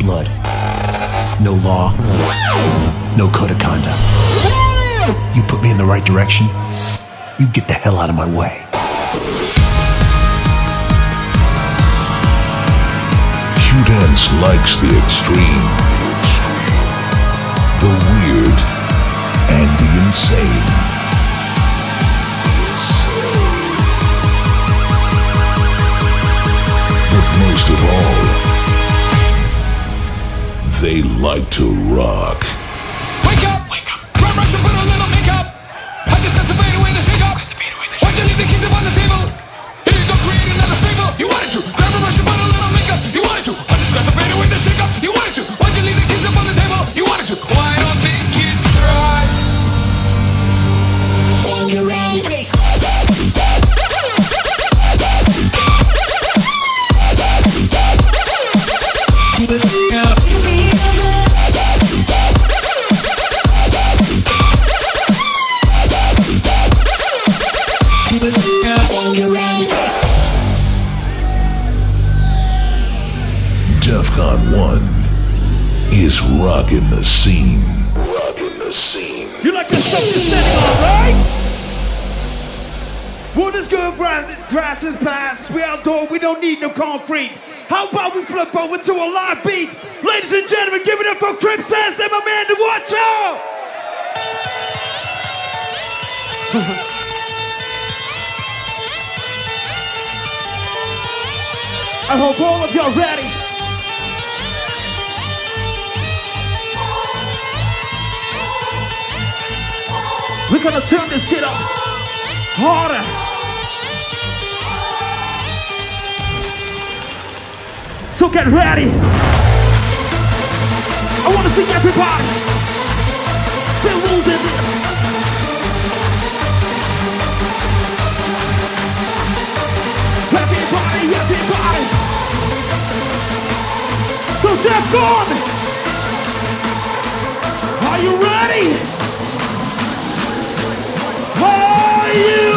blood. No law. No code of conduct. You put me in the right direction, you get the hell out of my way. Q Dance likes the extreme, the weird, and the insane. But most of all, they like to rock. No concrete. How about we flip over to a live beat? Ladies and gentlemen, give it up for Crypsis and my man, the Watch Out! I hope all of y'all ready. We're gonna turn this shit up harder. So get ready. I wanna see everybody. This. Everybody, everybody. So Defqon. Are you ready? Are you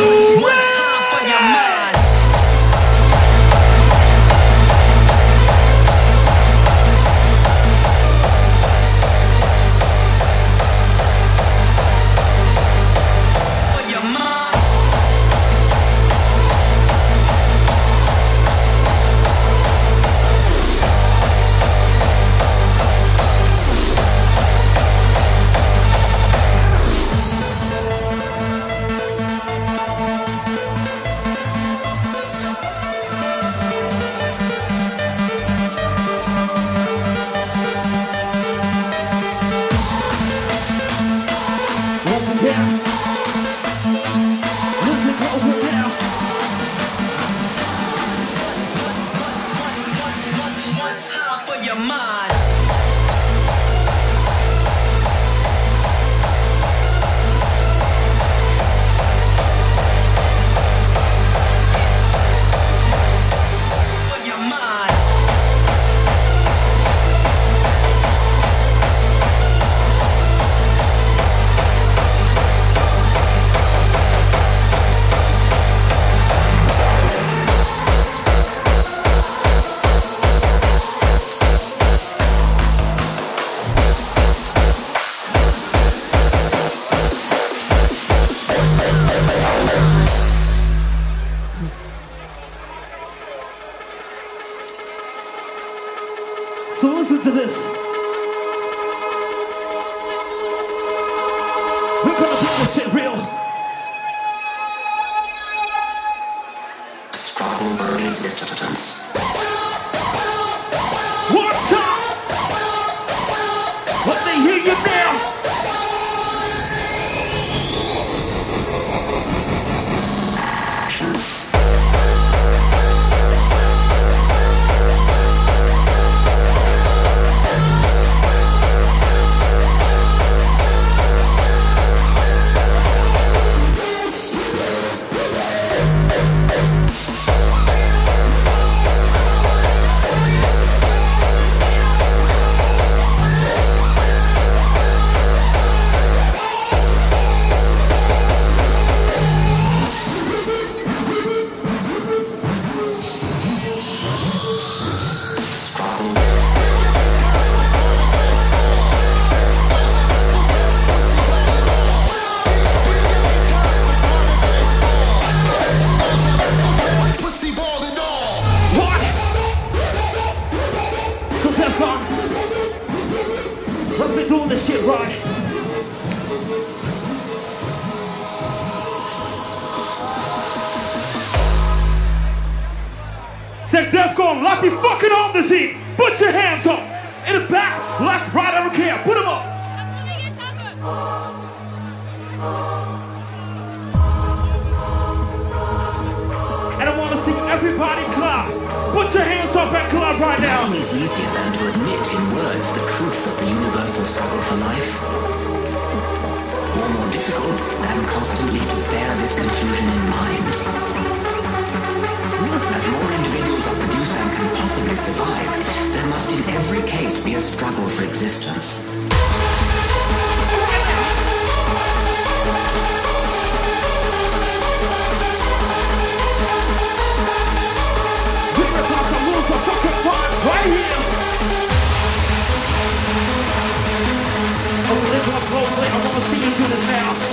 is easier than to admit in words the truth of the universal struggle for life. Or more difficult than constantly to bear this conclusion in mind. As more individuals are produced and can possibly survive, there must in every case be a struggle for existence. I the to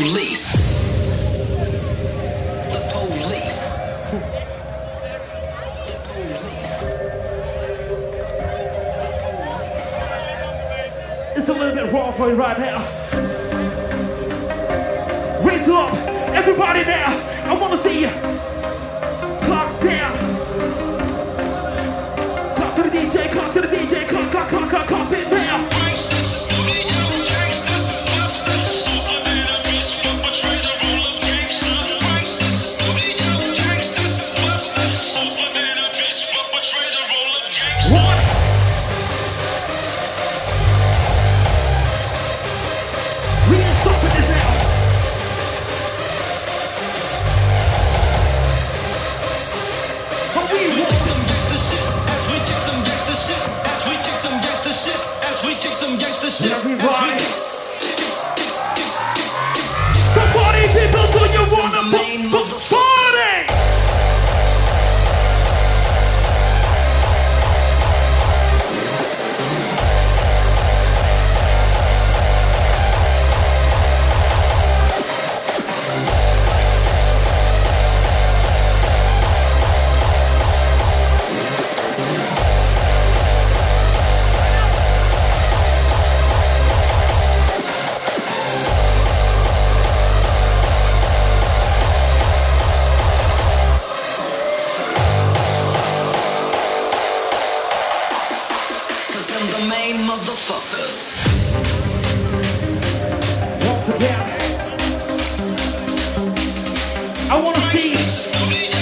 police. The police. It's a little bit raw for you right now. Raise up, everybody now. I wanna see.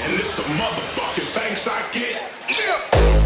And it's the motherfucking thanks I get. Yeah.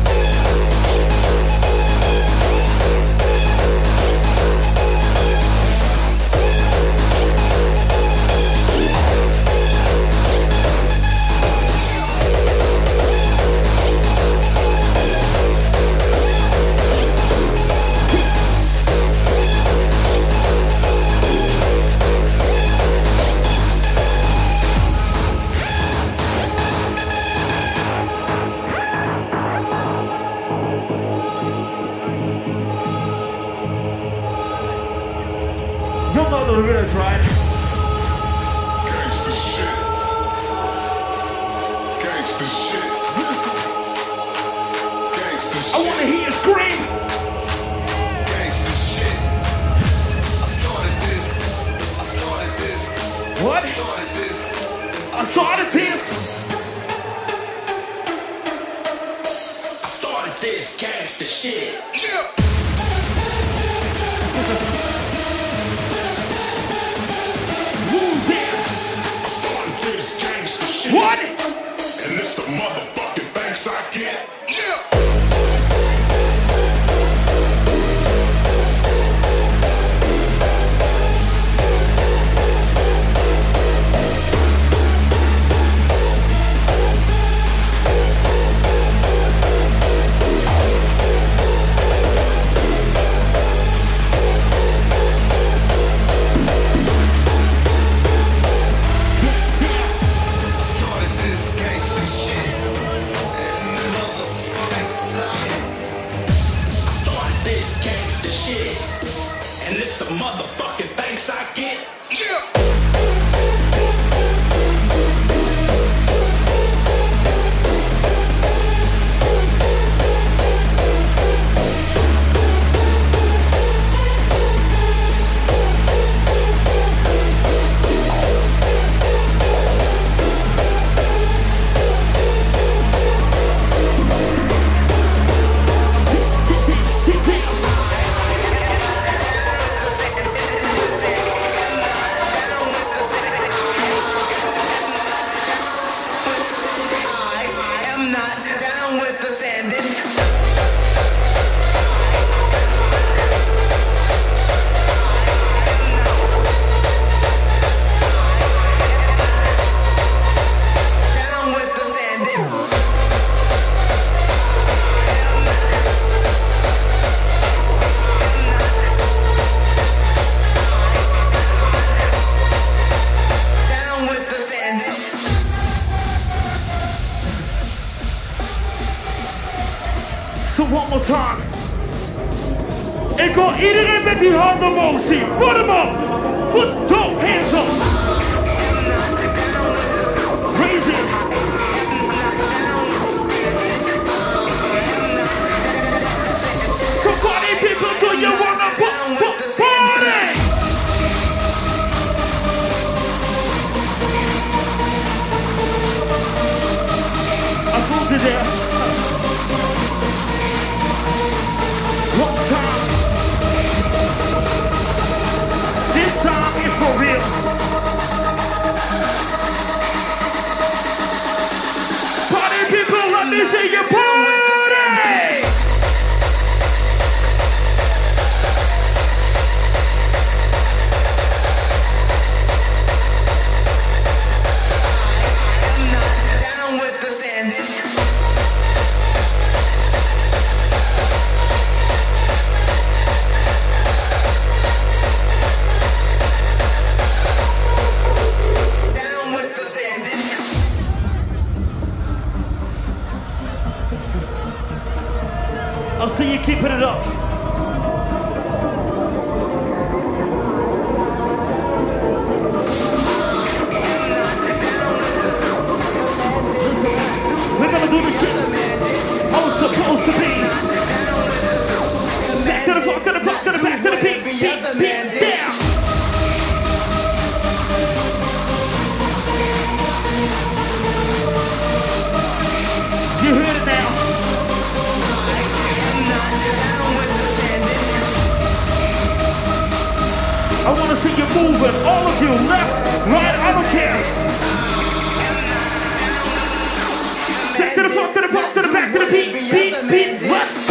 I started this. I started this gangster shit. What? And it's the motherfucker. of the most. Put him up. I want to see you moving. All of you, left, right, I don't care. Back to the front, to the front, to the back, to the beat, beat, beat, left.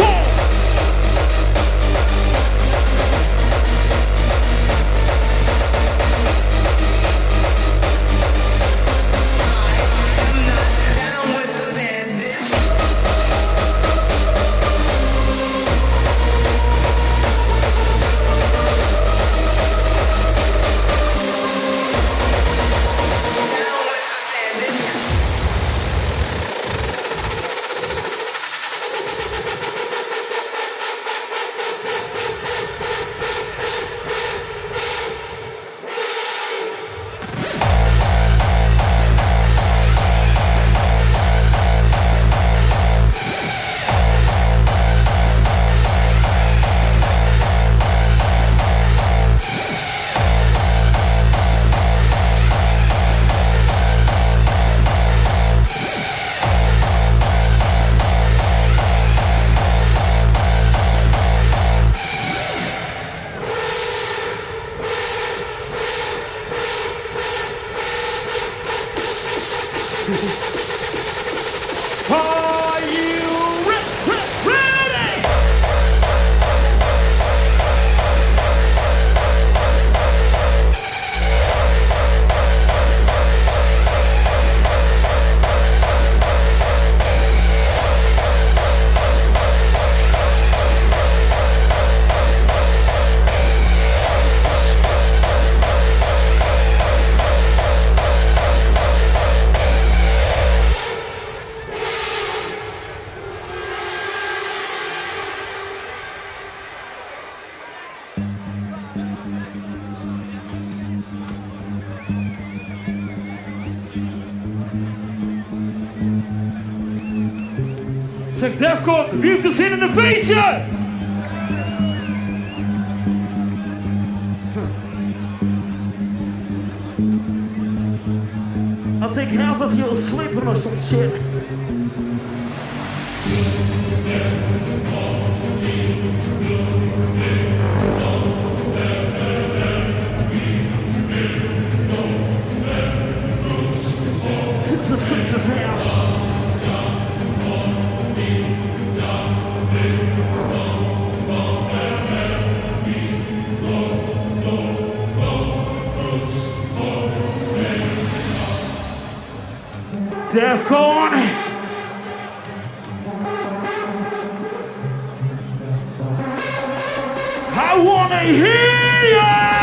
zegt Defqon, wie heeft er zin in een? I'll take half of your sleeping or some shit. Defqon. I wanna hear ya!